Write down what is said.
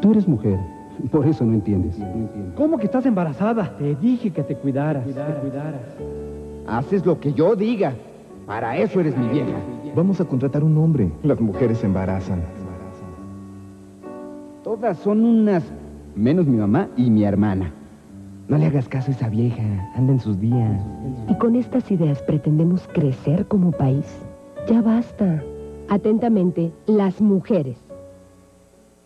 Tú eres mujer, por eso no entiendes. ¿Cómo que estás embarazada? Te dije que te cuidaras, te cuidaras. Haces lo que yo diga. Para eso eres mi vieja. Vamos a contratar un hombre. Las mujeres se embarazan. Todas son unas... Menos mi mamá y mi hermana. No le hagas caso a esa vieja. Anda en sus días. Y con estas ideas pretendemos crecer como país. Ya basta. Atentamente, las mujeres.